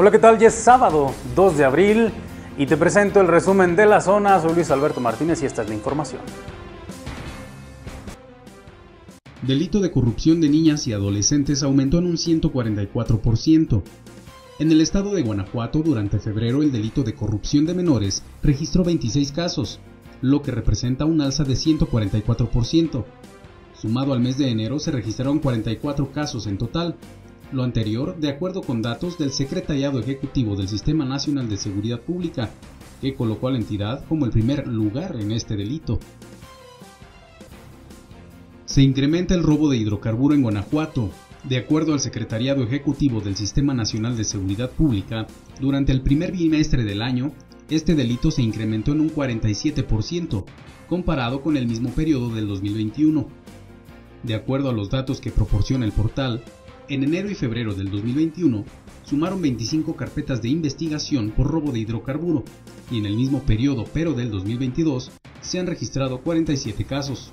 Hola, ¿qué tal? Ya es sábado 2 de abril y te presento el resumen de la zona. Soy Luis Alberto Martínez y esta es la información. Delito de corrupción de niñas y adolescentes aumentó en un 144%. En el estado de Guanajuato, durante febrero, el delito de corrupción de menores registró 26 casos, lo que representa un alza de 144%. Sumado al mes de enero, se registraron 44 casos en total, lo anterior de acuerdo con datos del Secretariado Ejecutivo del Sistema Nacional de Seguridad Pública, que colocó a la entidad como el primer lugar en este delito. Se incrementa el robo de hidrocarburo en Guanajuato. De acuerdo al Secretariado Ejecutivo del Sistema Nacional de Seguridad Pública, durante el primer bimestre del año, este delito se incrementó en un 47%, comparado con el mismo periodo del 2021. De acuerdo a los datos que proporciona el portal, en enero y febrero del 2021 sumaron 25 carpetas de investigación por robo de hidrocarburo y en el mismo periodo pero del 2022 se han registrado 47 casos.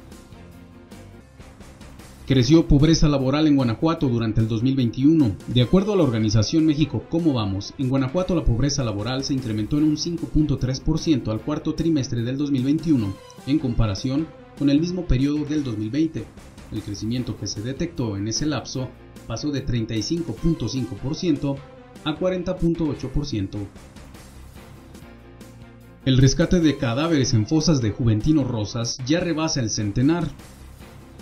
Creció pobreza laboral en Guanajuato durante el 2021. De acuerdo a la organización México Cómo Vamos, en Guanajuato la pobreza laboral se incrementó en un 5.3% al cuarto trimestre del 2021 en comparación con el mismo periodo del 2020. El crecimiento que se detectó en ese lapso pasó de 35.5% a 40.8%. El rescate de cadáveres en fosas de Juventino Rosas ya rebasa el centenar.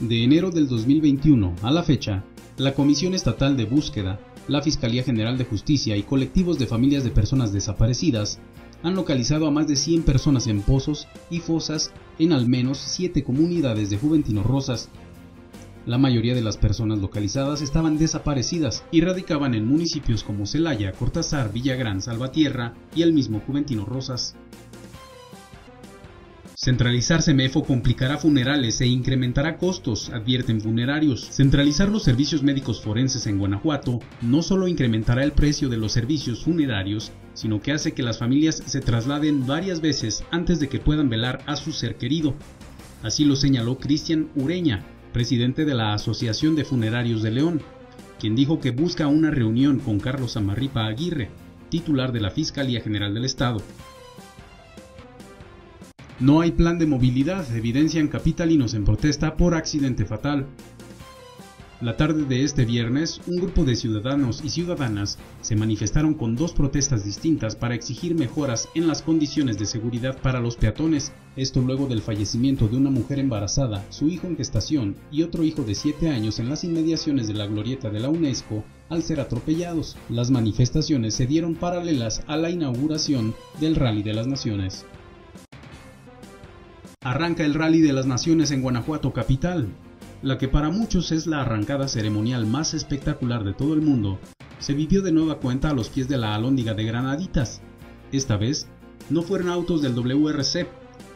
De enero del 2021 a la fecha, la Comisión Estatal de Búsqueda, la Fiscalía General de Justicia y colectivos de familias de personas desaparecidas han localizado a más de 100 personas en pozos y fosas en al menos 7 comunidades de Juventino Rosas, la mayoría de las personas localizadas estaban desaparecidas y radicaban en municipios como Celaya, Cortázar, Villagrán, Salvatierra y el mismo Juventino Rosas. Centralizar CEMEFO complicará funerales e incrementará costos, advierten funerarios. Centralizar los servicios médicos forenses en Guanajuato no solo incrementará el precio de los servicios funerarios, sino que hace que las familias se trasladen varias veces antes de que puedan velar a su ser querido. Así lo señaló Cristian Ureña, presidente de la Asociación de Funerarios de León, quien dijo que busca una reunión con Carlos Amarripa Aguirre, titular de la Fiscalía General del Estado. No hay plan de movilidad, evidencian capitalinos en protesta por accidente fatal. La tarde de este viernes, un grupo de ciudadanos y ciudadanas se manifestaron con dos protestas distintas para exigir mejoras en las condiciones de seguridad para los peatones, esto luego del fallecimiento de una mujer embarazada, su hijo en gestación y otro hijo de 7 años en las inmediaciones de la glorieta de la UNESCO al ser atropellados. Las manifestaciones se dieron paralelas a la inauguración del Rally de las Naciones. Arranca el Rally de las Naciones en Guanajuato capital la que para muchos es la arrancada ceremonial más espectacular de todo el mundo, se vivió de nueva cuenta a los pies de la alóndiga de Granaditas. Esta vez, no fueron autos del WRC,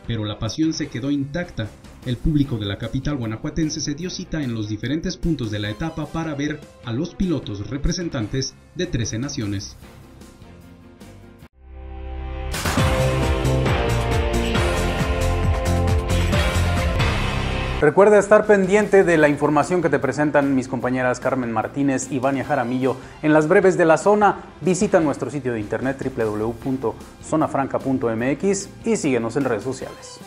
pero la pasión se quedó intacta. El público de la capital guanajuatense se dio cita en los diferentes puntos de la etapa para ver a los pilotos representantes de 13 naciones. Recuerda estar pendiente de la información que te presentan mis compañeras Carmen Martínez y Vania Jaramillo en las breves de la zona. Visita nuestro sitio de internet www.zonafranca.mx y síguenos en redes sociales.